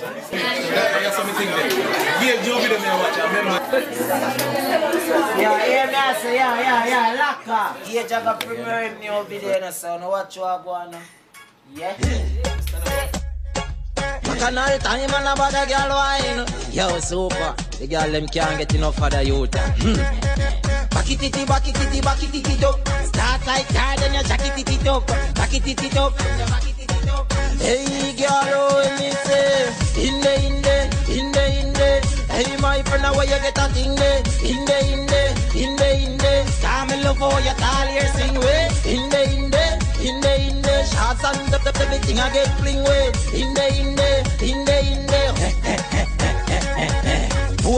Yeah, Joe, them there watch. I remember. Yeah, yeah, me say, yeah, yeah, yeah, lacquer. Yeah, Jaga premiere me over Yeah. Can all time and The girl them can't get enough of the. Back it it, back it it, back it it up. Start like that, and you jack it it up. Back it it up. Hey, girl, oh, me say, in the, in the, in the, in the. Hey, my friend, how you get a thing there? In the, in the, in the, in the. Come and love how you tall here sing way. In the, in the, in the, in the. Shots and the, the, the, everything I get fling way. The, in the, in the, in the.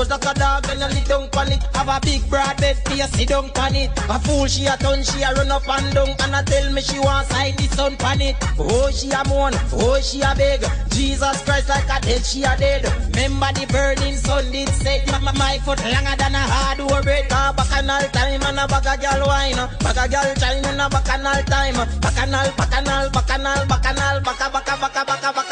Pose like a dog and you lit down pan it Have a big broad bed for you sit down pan it. A fool she a turn she a run up and down And a tell me she want side the sun pan it. Oh she a moan, oh she a beg. Jesus Christ like a dead she a dead. Remember the burning sun did set. My, my, foot longer than a hard bread Cause bacchanal time and a a girl wine. A girl chine and a bacchanal time. Bacchanal, bacchanal, bacchanal, bacchanal Bacca, bacca, bacca, bacca, time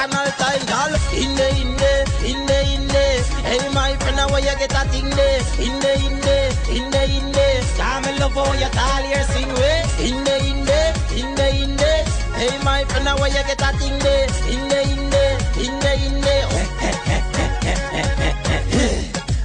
the Come and love how you tall here sing way In the, in the, in the, in the Hey my friend, how you get a thing there? In the, in the, in the, in the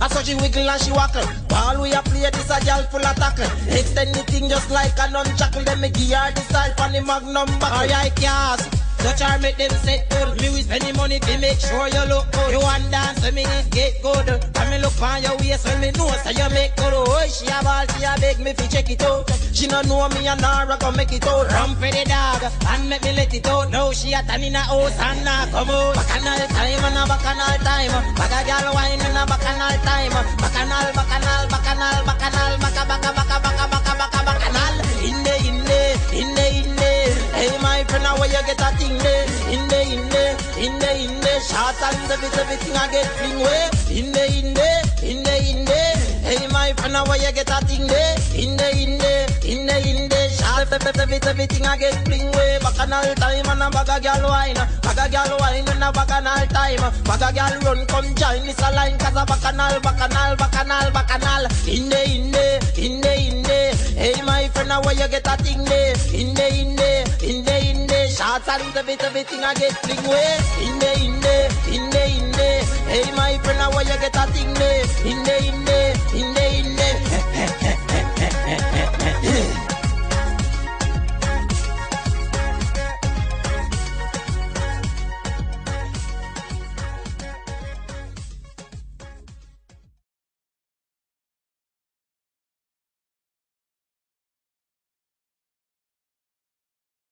I saw she wiggle and she wackle. Ball we a play this a girl full of tackle. Extend the thing just like a nunchuckle. Then me give her the style from the magnum buckle. Alright, cast. Touch her, make them set good. Me we spend the money to make sure you look good. You want dance, so me it get good. And me look on your waist when me know so you make good. Oh, she a ball, she a beg me fi check it out. She no know me and Nara go make it out. Run for the dog and make me let it out. Now she a tan in a house and now come out. Bacchanal time and a bacchanal time. Back a girl wine and a bacchanal time. Bacchanal, bacchanal, bacchanal, bacchanal, bacca, bacca, my you get a thing there? In the, in the, in the, in the. Short and bit, everything I get fling way. In the, in the, in the, in the. Hey my friend, how you get a thing there? In the, in the, in the, in the. Short the bit, everything, I get fling way. Bacchanal time and a bag a girl wine. Bag a girl wine and a bacchanal time. Bag a girl run, come join this a line. Cause a bacchanal, bacchanal, bacchanal, bacchanal. In the, in the, in the, in the. Hey my friend, how you get a thing there? Shots and the bit, everything I get fling way. In the, in the, in the, in the. Hey my friend, how you get a thing there? In the, in the, in the.